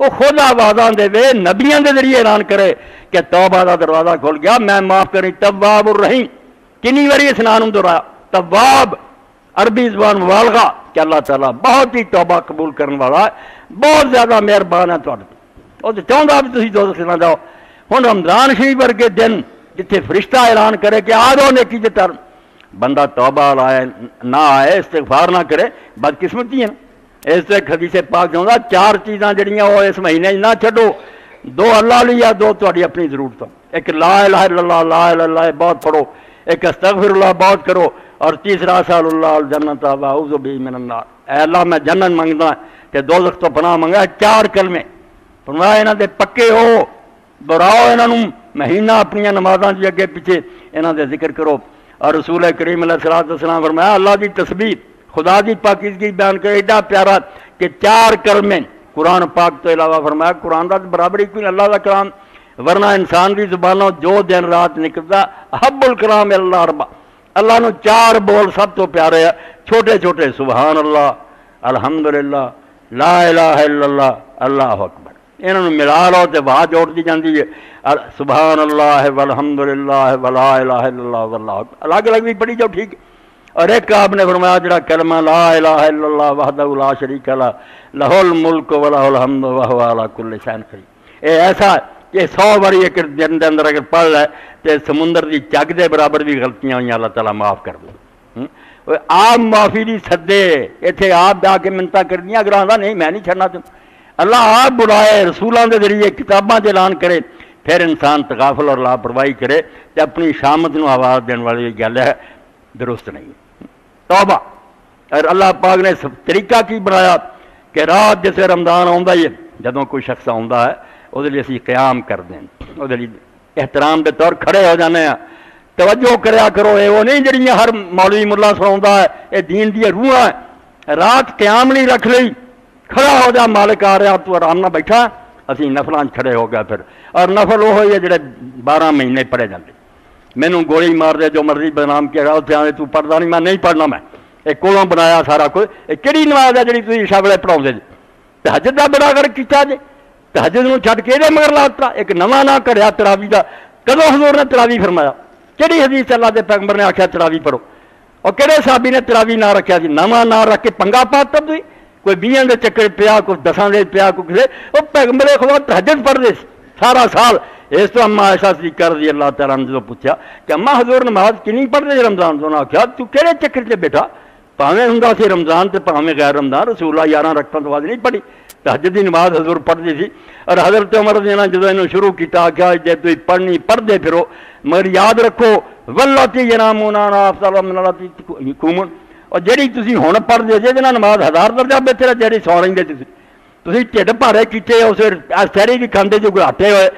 वो खुदा वादा देवे नबिया के ज़रिए ऐलान करे कि तौबा का दरवाज़ा खुल गया मैं माफ़ करी तबाब और रही किन्नी बारी नाम दोहराया तबाब अरबी जबान मुबालगा कि अल्लाह तला बहुत ही तौबा कबूल करने वाला है बहुत ज़्यादा मेहरबान है थोड़े वो तो चाहता भी तुम दोस्त ना जाओ हूँ रमज़ान शरीफ वर्गे दिन जिथे फरिश्ता ऐलान करे कि आ जाओ नेकी के बंदा तौबा लाए ना आए इस्तफार ना करे बदकिस्मती है ना इस ਖਬੀਸੇ से पाक ਚਾਰ चार चीजा जो इस महीने ना ਨਾ दो अल्लाह ली आ दो ਦੋ अपनी ज़रूरत ਜ਼ਰੂਰਤਾਂ ਇੱਕ ला ला ਇਲੱਲਾ लाए बहुत पढ़ो। ਪੜੋ एक अस्तफिरल्ला बहुत करो। और तीसरा साल्ला जन्नत अल्लाह, मैं जन्नत मंगता कि दो लख तो पनाह मंगा। चार कलमे। फरमाया इन्हों के पक्के हो, दोहराओ इन्हों महीना अपन नमाजा जी अगे पिछे इन्हों ज़िक्र करो। और रसूल करीम सलात सलाम फरमाया, अल्लाह की तस्वीर खुदा की पाकिदगी बयान कर, एडा प्यारा कि चार कर्मे। कुरान पाक तो इलावा फरमाया, कुरान का बराबर ही अल्लाह का कलाम, वरना इंसान की जुबानों जो दिन रात निकलता हब्बुल कलाम अल्लाह रबा अल्लाह ने चार बोल सब तो प्यारे है छोटे छोटे सुबहान अल्लाह अलहमदुल्ला ला इला अल्लाह अकबर। इन्हों मिला लो तो वाह जोड़ती जाती है। सुबहान अल्लाह वलहमदुल्ला वला इला अल्लाह अलग अलग भी पढ़ी जाओ, ठीक है। और एक आपने फरमाया जरा कलमा, ला इलाहा इल्लल्लाह वहदहु ला शरीक ला, लहुल मुल्क व लहुल हम्द व हुवा अला कुल्लि शैइन कदीर। ये ऐसा कि सौ बारी एक दिन के अंदर अगर पढ़ लै तो समुंदर की जग के बराबर भी गलतियाँ हुई अल्लाह तला माफ़ कर दे। आप माफ़ी नहीं सदे इतने आप जाके मिन्नत करनिया, अगर आंदा नहीं, मैं नहीं छड़ना तुम अल्लाह आप बुलाए, रसूलों के ज़रिए, किताबों से ऐलान करे, फिर इंसान तकाफल और लापरवाही करे तो अपनी शामत को आवाज़ देने वाली गल है, दुरुस्त नहीं। तौबा। और अल्लाह पाक ने तरीका की बनाया कि रात जैसे रमज़ान आता ही जदों कोई शख्स आता है वो असं क्याम कर दें। एहतराम के तौर खड़े हो जाने तवज्जो करो ये वो नहीं जड़िया हर मौलवी मुला सुना है ये दीन दिया रूह है। रात क्याम नहीं रख ली, खड़ा हो जा मालिक आ रहा, तू आराम बैठा। असी नफलों खड़े हो गया फिर। और नफल वो है जोड़े बारह महीने पड़े जाते 12 ਮਹੀਨੇ ਪੜੇ ਜਾਂਦੇ ਮੈਨੂੰ ਗੋਲੀ ਮਾਰ ਦੇ ਜੋ ਮਰਜ਼ੀ ਬਦਨਾਮ ਕਿਹਾ ਉੱਥੇ ਆਵੇਂ ਤੂੰ ਪੜਦਾ ਨਹੀਂ ਮੈਂ ਨਹੀਂ ਪੜਨਾ ਮੈਂ ਇਹ ਕੋਲੋਂ ਬਣਾਇਆ ਸਾਰਾ ਕੁਝ ਇਹ ਕਿਹੜੀ ਨਮਾਜ਼ ਹੈ ਜਿਹੜੀ ਤੁਸੀਂ ਇਸ਼ਾ ਵੇਲੇ ਪੜਾਉਂਦੇ ਜੀ ਤਹਜਦ ਦਾ ਬੜਾ ਕਰ ਕੀਤਾ ਜੇ ਤਹਜਦ ਨੂੰ ਛੱਡ ਕੇ ਇਹਦੇ ਮਗਰ ਲਾਤਾ ਇੱਕ ਨਵਾਂ ਨਾ ਘੜਿਆ ਤਰਾਵੀ ਦਾ ਕਦੋਂ ਹਜ਼ੂਰ ਨੇ ਤਰਾਵੀ ਫਰਮਾਇਆ ਕਿਹੜੀ ਹਦੀਸ ਅੱਲਾ ਦੇ ਪੈਗੰਬਰ ਨੇ ਆਖਿਆ ਤਰਾਵੀ ਪੜੋ ਉਹ ਕਿਹੜੇ ਸਾਬੀ ਨੇ ਤਰਾਵੀ ਨਾ ਰੱਖਿਆ ਸੀ ਨਵਾਂ ਨਾ ਰੱਖ ਕੇ ਪੰਗਾ ਪਾਤਾ ਤੁਸੀਂ ਕੋਈ 20 ਦੇ ਚੱਕਰ ਪਿਆ ਕੋਈ ਦਸਾਂ ਦੇ ਪਿਆ ਕੋਈ ਕਿਸੇ ਉਹ ਪੈਗੰਬਰੇ ਖੁਦਾ ਤਹਜਦ ਪੜਦੇ ਸਾਰਾ ਸਾਲ ਇਸ ਤੋਂ ਅੰਮਾ ਐਸਾ ਸਿਕਰ ਦੀ ਅੱਲਾਹ ਤਾਲਾ ਨੇ ਜਦੋਂ ਪੁੱਛਿਆ ਕਿ ਅੰਮਾ ਹਜ਼ੂਰ ਨਮਾਜ਼ ਕਿੰਨੀ ਪੜਦੇ ਰਮਜ਼ਾਨ ਤੋਂ ਨਾ ਆਖਿਆ ਤੂੰ ਕਿਹੜੇ ਚੱਕਰ 'ਚ ਬੈਠਾ ਭਾਵੇਂ ਹੁੰਦਾ ਸੀ ਰਮਜ਼ਾਨ ਤੇ ਭਾਵੇਂ ਗੈਰ ਰਮਜ਼ਾਨ ਰਸੂਲਾ 11 ਰੱਖਾਂ ਤੋਂ ਬਾਅਦ ਨਹੀਂ ਪੜੀ ਤਹਜਦ ਦੀ ਨਮਾਜ਼ ਹਜ਼ੂਰ ਪੜ੍ਹਦੀ ਸੀ ਔਰ ਹਜ਼ਰਤ ਉਮਰ ਨੇ ਜਦੋਂ ਇਹਨੂੰ ਸ਼ੁਰੂ ਕੀਤਾ ਆਖਿਆ ਜੇ ਤੁਸੀਂ ਪੜ੍ਹਨੀ ਪੜ੍ਹਦੇ ਫਿਰੋ ਮਗਰ ਯਾਦ ਰੱਖੋ ਵੱਲਾਤੀ ਜਨਾਮੂਨਾ ਨਾ ਅਫਸਲ ਮਨਾਲਾਤੀ ਕੁਮਨ ਔਰ ਜਿਹੜੀ ਤੁਸੀਂ ਹੁਣ ਪੜ੍ਹਦੇ ਜਿਹਦੇ ਨਾਲ ਨਮਾਜ਼ ਹਜ਼ਾਰ ਦਰਜਾ ਬਿਹਤਰ ਜਿਹੜੀ ਸੌ ਰਹਿੰਦੇ ਤੁਸੀਂ ਤੁਸੀਂ ਢਿੱਡ ਭਾਰੇ ਕੀਤੇ ਉਸ ਸਹਿਰੀ ਵੀ ਖਾਂਦੇ ਜੋ ਘਾਟੇ ਹੋਏ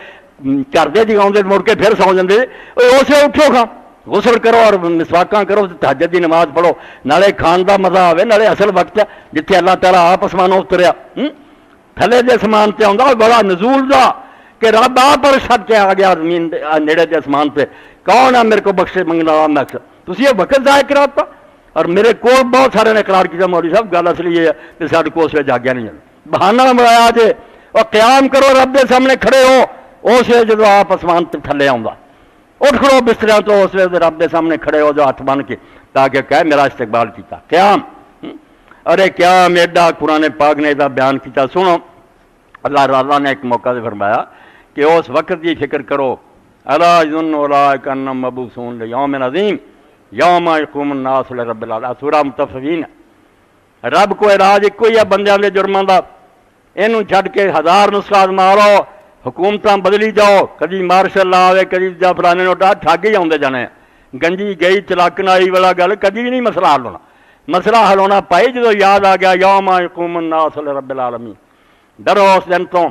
ਕਰਦੇ ਜਗਾਉਂਦੇ ਮੁੜ ਕੇ ਫਿਰ ਸੌ ਜਾਂਦੇ ਓਏ ਉਸੇ ਉੱਠੋ ਖਾਂ ਗੁਸਲ ਕਰੋ ਔਰ ਮਿਸਵਾਕਾਂ ਕਰੋ ਤੇ ਤਹਜਦ ਦੀ ਨਮਾਜ਼ ਪੜੋ ਨਾਲੇ ਖਾਣ ਦਾ ਮਜ਼ਾ ਆਵੇ ਨਾਲੇ ਅਸਲ ਵਕਤ ਜਿੱਥੇ ਅੱਲਾਹ ਤਾਲਾ ਆਪ ਅਸਮਾਨੋਂ ਉਤਰਿਆ ਥੱਲੇ ਦੇ ਅਸਮਾਨ ਤੇ ਆਉਂਦਾ ਬੜਾ ਨਜ਼ੂਲ ਦਾ ਕਿ ਰੱਬ ਆਪ ਪਰ ਛੱਡ ਕੇ ਆ ਗਿਆ ਜ਼ਮੀਨ ਦੇ ਨੇੜੇ ਦੇ ਅਸਮਾਨ ਤੇ ਕੌਣ ਆ ਮੇਰੇ ਕੋ ਬਖਸ਼ੇ ਮੰਗਣ ਵਾਲਾ ਮੈਂ ਤੁਸੀਂ ਇਹ ਵਕਤ ਜ਼ਾਇ ਕਰਾਤਾ ਔਰ ਮੇਰੇ ਕੋਲ ਬਹੁਤ ਸਾਰੇ ਨੇ ਇਕਰਾਰ ਕੀਤਾ ਮੌਲੀ ਸਾਹਿਬ ਗੱਲ ਅਸਲੀ ਇਹ ਹੈ ਕਿ ਸਾਡੇ ਕੋਲ ਉਸ ਵੇ ਜਾਗਿਆ ਨਹੀਂ ਜਾਂਦਾ ਬਹਾਨਾ ਬਣਾਇਆ ਜੇ ਉਹ ਕਿਆਮ ਕਰੋ ਰੱਬ ਦੇ ਸਾਹਮਣੇ ਖੜੇ ਹੋ ਉਸ ਵੇ ਜਦੋਂ ਆਪ ਅਸਮਾਨ ਤੇ ਥੱਲੇ ਆਉਂਦਾ ਉੱਠ ਖੜੋ ਬਿਸਤਰਿਆਂ ਤੋਂ ਉਸ ਵੇਲੇ ਰੱਬ ਦੇ ਸਾਹਮਣੇ ਖੜੇ ਹੋ ਜੋ ਹੱਥ ਬਨ ਕੇ ਤਾਂ ਕਿ ਕਹੇ ਮੇਰਾ ਇਸਤਕਬਾਲ ਕੀਤਾ ਕਿਆਮ अरे क्या मेडा कुरान पाक ने इसका बयान किया सुनो अल्लाह राजा ने एक मौका से फरमाया कि उस वक्त की फिक्र करो अलाजन मबू सुन यौम नजीम यौम नास रब सूरा मुतफीन रब को राज एक ही है बंद के जुर्मों का इनू छड़ के हज़ार नुस्खा मारो हुकूमत बदली जाओ। कभी मार्शल आवे, कभी जा फलाने नोटा ठग ही आते जाने। गंजी गई चलाकन आई वाला गल, कभी नहीं मसला हल मसला हल पाई जो याद आ गया यौम हुकूमन नासल रबिल आलमी डरो उस दिन तो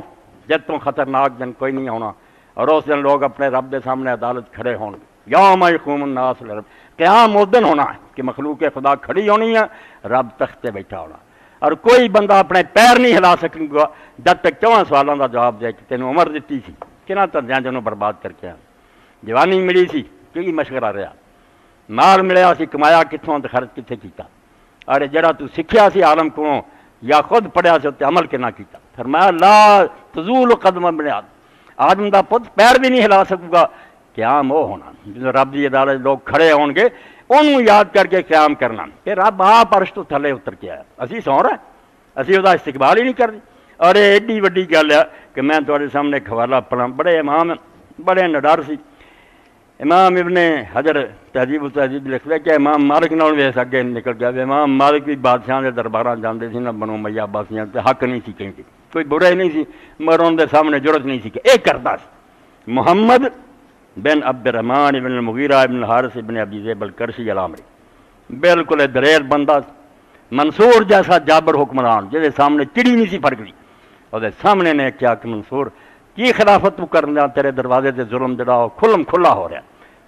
जब तो खतरनाक दिन कोई नहीं होना। और उस दिन लोग अपने रब के सामने अदालत खड़े होंगे। यौम हुकूमन नासल रब क्या उस दिन होना है कि मखलूक खुदा खड़ी होनी है, रब तख्ते बैठा होना। और कोई बंदा अपने पैर नहीं हिला सकेगा। जब तक चौं सवालों का जवाब दे कि तेन उम्र दी सी कि धंधिया चनों बर्बाद करके आ जवानी मिली सी कि मशवरा रहा। माल मिलया सी, कमाया कितों तो खर्च कितने किया अरे जरा तू सीखिया सी आलम को या खुद पढ़िया से, उत्ते अमल किना किया फिर मैं ला तजूल कदम बने आदम का पुत पैर भी नहीं हिला सकूगा। क्या मोह होना? जो रब की अदालत लोग खड़े होंगे याद करके क्याम करना। कि रब आप अर्श तो थले उतर के आया। असी सौ रहा असी वह इस्तकबाल ही नहीं करते और एडी वी गल है कि मैं थोड़े सामने खवाला पढ़ा। बड़े इमाम, बड़े नडर से। इमाम इबने हजर तहजीब तहजीब लिखते कि इमाम मालिक नाल वेस अगे निकल गया। इमाम मालिक भी बादशाह के दरबार जाते थे ना, बनो मैया बासियाँ हक नहीं सी कहीं कोई बुरा ही नहीं मगर उनके सामने ज़रूरत नहीं सी कि यह करता Muhammad bin Abdulrahman ibn Mughira ibn Haris ibn Abi Jebal Qurashi Alamiri बिल्कुल दरेर बंदा, मंसूर जैसा जाबर हुक्मरान जिसे सामने चिड़ी नहीं सी फड़कती और सामने ने क्या कि मंसूर, की खिलाफत तू कर रहा तेरे दरवाजे से जुल्म जरा खुलम खुला हो रहा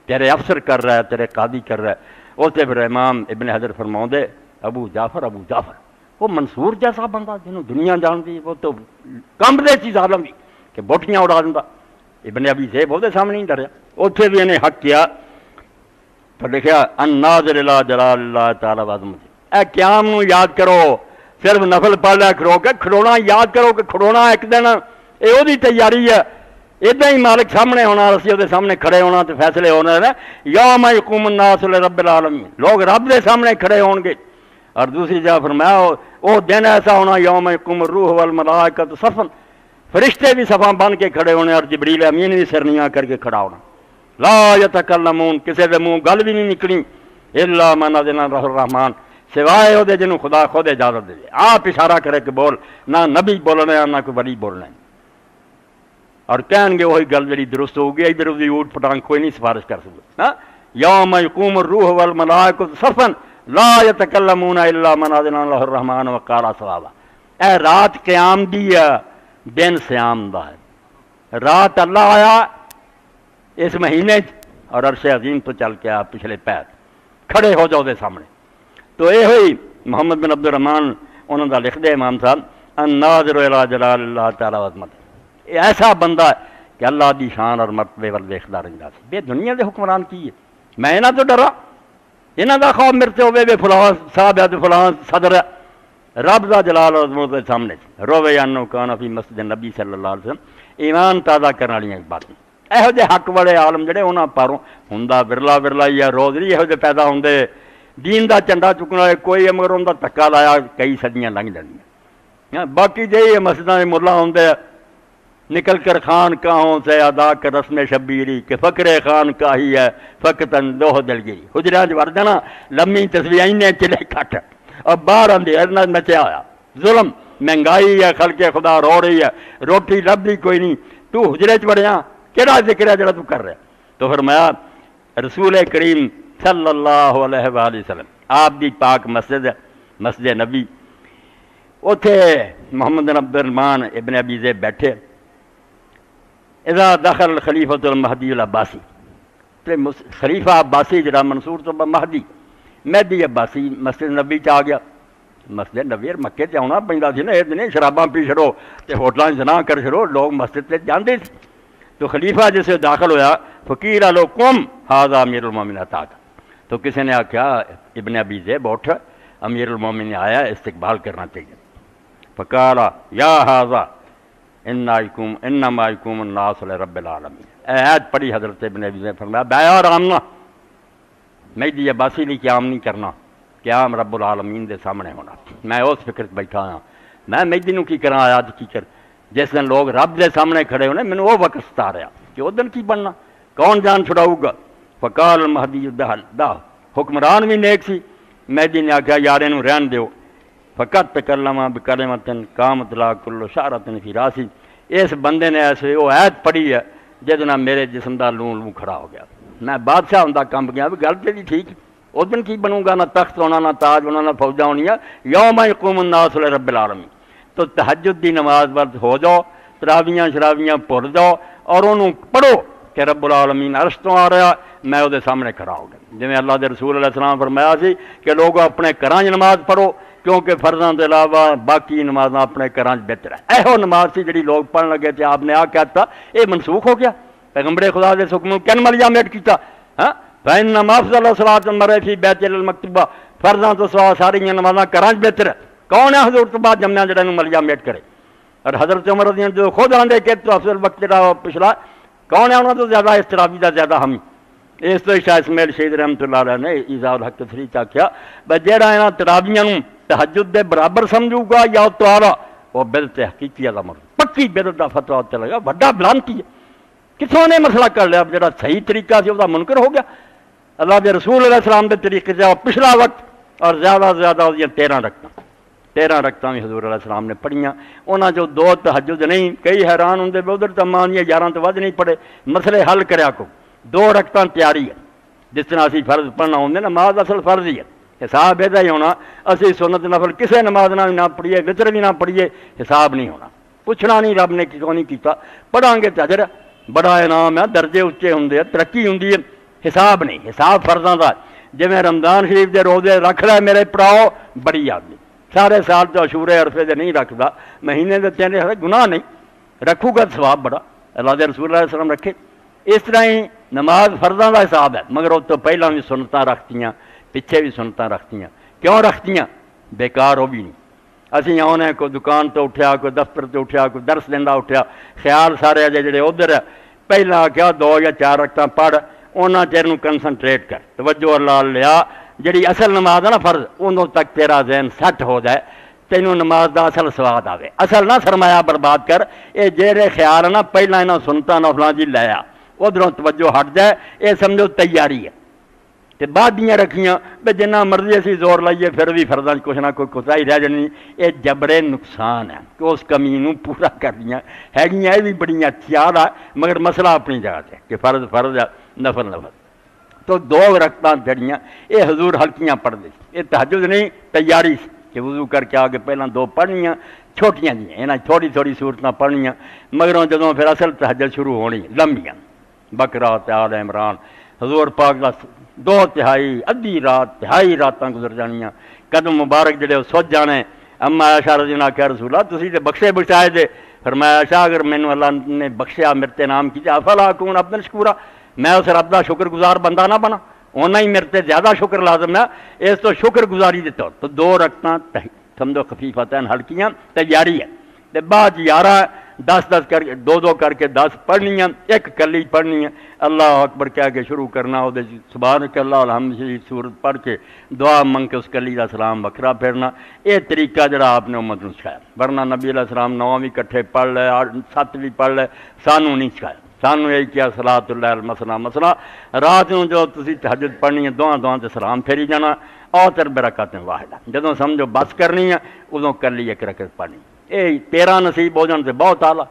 तेरे अफसर कर रहा है, तेरे कादी कर रहा है। उसे फिर इमाम इबन हजर फरमाते अबू जाफ़र अबू जाफ़र, वो मंसूर जैसा बंदा जिन्होंने दुनिया जानती वो तो कंबदे चीज़ आलम भी कि बोटियाँ उड़ा दिता इबन अभी से बोलते सामने नहीं डरिया उसे भी इन्हें हक किया। तो लिखा, अन्नाजर जलाल ताला वाजमत ए, क्याम याद करो। सिर्फ़ नफल पढ़ लिया खड़ो के खड़ोना, याद करो कि खड़ोना एक दिन। ये तैयारी है। इदा ही मालिक सामने होना, असं सामने खड़े होना तो फैसले होने या मैं हुकुम नासले रब आलमी लोग रब के सामने खड़े हो और दूसरी जगह फरमाया वो दिन ऐसा होना, यौम हुकुम रूह वल मलाकत सफन। फरिश्ते भी सफ़ा बन के खड़े होने और जबरील अमीन भी सिरनिया करके खड़ा होना। ला यतकल मून किसी के मूँह गल भी नहीं निकली। इला मना देना रहमान। सिवाए वो जिन्होंने खुदा खुद इजाज़त दे आप इशारा करे कि बोल, ना नबी बोलने ना कोई बड़ी बोलना। और कहेंगे वही गल जी दुरुस्त होगी, इधर उसकी ऊट पटांग कोई नहीं सिफारिश कर सकता। हाँ? यौम यकूम रूह वल मलाक सफन। ला यतकल्लमून इल्ला मनादिना रहमान व काला सवाबा। ए रात क्याम दी है। दिन श्याम दा है रात अल्लाह आया, इस महीने और अरसे अजीम तो चल के आ पिछले पैर। खड़े हो जाओ सामने। तो यह हुई, मोहम्मद बिन अब्दुल रहमान उन्होंने लिखते इमाम साहब, अन्नाजर जलाल तमत ऐसा बंदा कि अल्लाह की शान और मरतबे वाल देखता रहा बे दुनिया के हुक्मरान की है। मैं इन्हों तो डरा। इन्हों का खौफ मेरे से होवे फलां साहब है तो फलां सदर है। रब का जलाल और सामने रोवे अनो कान अफी मस्जिद नबी सल्ला ईमान ताज़ा करने वाली बातें ਇਹੋ ਜਿਹੇ ਹੱਕ ਵਾਲੇ ਆਲਮ ਜਿਹੜੇ ਉਹਨਾਂ ਪਾਰੋਂ ਹੁੰਦਾ ਵਿਰਲਾ ਵਿਰਲਾ ਹੀ ਆ ਰੋਜ਼ ਨਹੀਂ ਇਹੋ ਜਿਹੇ ਪੈਦਾ ਹੁੰਦੇ दीन का झंडा चुकने वाले कोई मगर उनका धक्का लाया कई सदियां लंघ जाए बाकी जे मस्जिद के मुला होंगे निकल कर खान काहों से अदा कर रस्म शबीरी कि फकरे खान का ही है फकतन दोह दिलगिरी हुजरा च वड़ जाना लम्मी तस्वीर इन्ने चिले कट और बाहर आंदे इतना नचा होया जुलम, महँगाई है, खलके खुदा, रो रही है। रोटी लभदी कोई नहीं। तू हुजरे च वड़िया कि ज़िक्र है जरा तू कर रहा तो फिर मैं रसूल करीम सल्लल्लाहु अलैहि वसल्लम आप दी पाक मस्जिद है, मस्जिद नबी। उथे मोहम्मद अब्दुलरमान इबन अबी जे बैठे। इदा दखल खलीफतुल महदी अब्बासी। खलीफा अब्बासी जरा मंसूर तो महदी। महदी अब्बासी मस्जिद नबी आ गया। मस्जिद नबी मक्के च आना पैंदा सी ना ये शराबा पी छड़ो तो होटलों जना कर छड़ो, लोग मस्जिद से। जाते तो खलीफा जिसे दाखिल होया, फकीर आलो कुम, हाजा अमीर उलमोमिन ताक तो। किसी ने आख्या, इबन अबी जेब उठ अमीर उलमोमिन ने आया, इस्तकबाल करना चाहिए। फकारा या हाजा इन्नाकुम इन्ना मायकुम नासल रब्बिल आलमीन। ऐद पढ़ी हज़रत इबन अबी जेब फरमाया, बया आराम ना मेहदी अब्बासी लिए क्याम नहीं करना? क्याम रब्बुल आलमीन के सामने होना? मैं उस फ़िक्र बैठा हाँ। मैं मेहदी की करा अज की कर जिस दिन लोग रब के सामने खड़े होने, मैंने वो वक्त सता रहा। कि उस दिन की बनना? कौन जान छुड़ाऊगा? फकाल महदी दहल दा हुक्मरान भी नेक सी। मैदी ने आख्या, यार इन रहन दो फकत कर लवा बिकले मतन काम तला कुल्लो शारतन फिर रासी। इस बंदे ने ऐसे वो ऐत पढ़ी है जिद मेरे जिसम का लू लू खड़ा हो गया। मैं बादशाह होंगे कंब गया भी गल तो ठीक। उस दिन की बनूँगा ना तख्त होना ना ताज होना ना फौजा होनी है यौम रब्बिल आलमी तो तहजद की नमाज़ वर्त हो जाओ, तरावियाँ, शरावियाँ भुल जाओ, और पढ़ो कि रब्बुल आलमीन अरश तो आ रहा, मैं वो सामने खड़ा हो गया। जिमें अल्लाह के रसूल सलाम फरमाया कि लोग अपने घर नमाज़ पढ़ो, क्योंकि फर्जा के अलावा बाकी नमाजा अपने घर बेहतर है। एहो नमाज़ से जी लोग पढ़न लगे तो आपने आ कहता यह मनसूख हो गया। पैगंबरे खुदा के सुखम किन मलिया मेट किया हाँ? फ़ैन माफजल सलात मरे फ़ी बैतल मकतूबा, फर्जा तो सवा सारिया नमाजा घर बेहतर। है कौन है हजूर तो बाद जमना जरा मलिया मेट करे? और हज़रत उमर जो खुद आंदे कि तो अफसल वक्त जरा पिछला, कौन है उन्होंने तो ज़्यादा इस तराबी का ज़्यादा हम? इस तो शाह इसमेल शहीद रहमत ने ईजाद हक तफरी च आख्या जरा इन्होंने तराबियाँ तहजुद के बराबर समझूगा या तुआरा वो बिदत हकीकी का मर। पक्की बिदत का फतवा उत्ते लगा व्डा भ्रांति है। कितों ने मसला कर लिया? जो सही तरीका से वह मुनकर हो गया। अल्लाह के रसूल सलाम के तरीके से पिछला वक्त और ज़्यादा से ज़्यादा तेरह रकत तेरह रकत भी हजूर सलाम ने पढ़िया। उन्होंने जो दो तहजुद नहीं, कई हैरान होंगे उधर तो माँ ग्यारह तो वह नहीं पढ़े, मसले हल कर दो रकत तैयारी है, जिस तरह असी फ़र्ज़ पढ़ना होंगे नमाज़ असल फ़र्ज़ ही है। हिसाब यदा ही होना, असं सुनत नफल किसी नमाज़ ना भी ना पढ़िए, वितर भी ना पढ़िए, हिसाब नहीं होना। पुछना नहीं रब ने क्यों नहीं किया पढ़ा तो अजर बड़ा इनाम है, दर्जे उच्चे होंगे तरक्की होंगी हिसाब नहीं, हिसाब फर्जा का जिमें रमज़ान शरीफ के रोज़े रख लै, मेरे भराओ बड़ी आदमी। सारे साल तो अशूरे अरफे से नहीं रखता महीने के तीन गुनाह नहीं। रखूगा सवाब बड़ा। अल्लाह के रसूल सलम रखे। इस तरह ही नमाज़ फर्जा का हिसाब है। मगर उस तो पहला भी सुनत रखतियाँ पिछे भी सुनत रखतियाँ। क्यों रखतियाँ? बेकार वो असी आने कोई दुकान तो उठा कोई दफ्तर तो उठा कोई दरस देंदा उठा ख्याल सारे अजे जे उधर है पहला आख्या दो या चार रकत पढ़ उन्होंने चेर कंसनट्रेट कर तवज्जो अल्लाह लिया जी असल नमाज़ है ना फ़र्ज़ उदों तक तेरा जहन सैट हो जाए तेनों नमाज़ का असल स्वाद आवे असल ना सरमाया बर्बाद कर ये जेरे ख्याल है ना पहला इन्हों सुनता नफलों जी लाया उधरों तवज्जो हट जाए ये समझो है तो बाद दियाँ रखियाँ भी जिन्ना मर्ज़ी असी ज़ोर लाइए, फिर भी फर्जा कुछ ना कोई कुताही रह जानी। ये जबरे नुकसान है, कि उस कमी पूरा करनिया है ये भी बड़िया त्यार आ मगर मसला अपनी जगह से कि फ़र्ज़ फ़र्ज़ है, नफल नफल। तो दो रकत जड़ियाँ ये हजूर हल्कियाँ पढ़ते ये तहजुद नहीं, तैयारी कि वज़ू करके आगे पहला दो पढ़निया, छोटिया जी इन्हें थोड़ी थोड़ी सूरत पढ़निया। मगरों जो फिर असल तहजद शुरू होनी, लंबियाँ। बकरा आल इमरान हजूर पाक का दो तिहाई, अद्धी रात, तिहाई रात गुजर जानिया। कदम मुबारक जड़े सुज जाने। अम्मा आशा रज़ी ने आख्या रसूला तुम तो बख्शे बचाए दे। फिर मैं आशा अगर मैंने अल्लाह ने बख्शिया मेरे नाम किया अफला कौन अपने शकूरा मैं उस रब का शुक्रगुजार बंदा ना बना। उन्ना ही मेरे से ज़्यादा शुक्र लाजम है। इस तो शुक्रगुजारी के तौर तो दो रकत समझो खफीफा तैन हल्कियाँ, तैयारी है। तो बाद यारह दस दस करके, दो दो करके दस पढ़नियाँ एक कली पढ़नी है। अल्लाह अकबर कह के शुरू करना वो सुबह के अल्लाह हम सूरत पढ़ के दुआ मंग के उस कली का सलाम वखरा फिरना। ये तरीका जरा आपने उम्मत में सिखाया, वरना नबी सलाम नौ भी कट्ठे पढ़ लै सत्त भी पढ़ लै, सानू नहीं सिखाया। सानू यही किया सलाह तो लैल मसला मसला। रात को जो तुम तहजत पढ़नी है दोवां दोवां से सलाम फेरी जाना। और तर बरकत वाहिदा। जो समझो बस करनी है, उदों कली एक रकत तेरह नसीब हो जाने से बहुत आला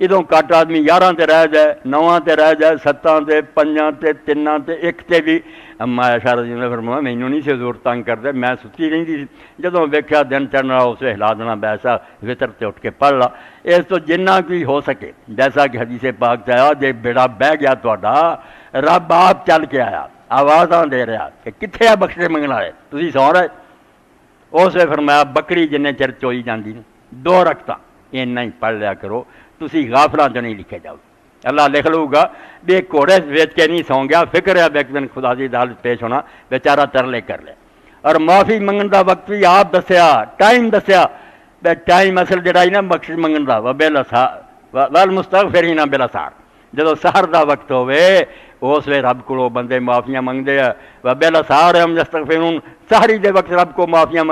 इदों घट आदमी यारह से रह जाए नौं से रह जाए सत्तां से पंजा से तिना से एक से भी माया शारद जी ने फिर मैनू नहीं से ज़ोर तंग करते मैं सुती रही जो वेख्या दिन चढ़ना उस हिला देना वैसा वितर से उठ के पढ़ ला इस तो जिन्ना भी हो सके जैसा कि हदीसे पाक चाया जे बेड़ा बह गया थोड़ा रब आप चल के आया आवाजा दे रहा कि कितने आ बख्शे मंगना है तुम सौ रहे उस फिर मैं बकरी जिन्ने चिर चोई जाती दो रकत। इन्ना ही पढ़ लिया करो। तुम गाफलों च नहीं लिखे जाओ। अल्लाह लिख लूगा। एक घोड़े बेच के नहीं सौ गया फ़िक्र है एक दिन खुदा की दाल पेश होना। बेचारा तरले कर ले। और माफ़ी मंगन का वक्त भी आप दसिया, टाइम दसिया। टाइम असल जरा ना बख्श मंगन का व बेला सा वल मुस्तक फिर ही ना बेला सार। जो सहर का वक्त हो उस वे रब को बंदे माफिया मंगते हैं। व बेला सार हम जस्तक फिर सारी दे वक्त रब को माफिया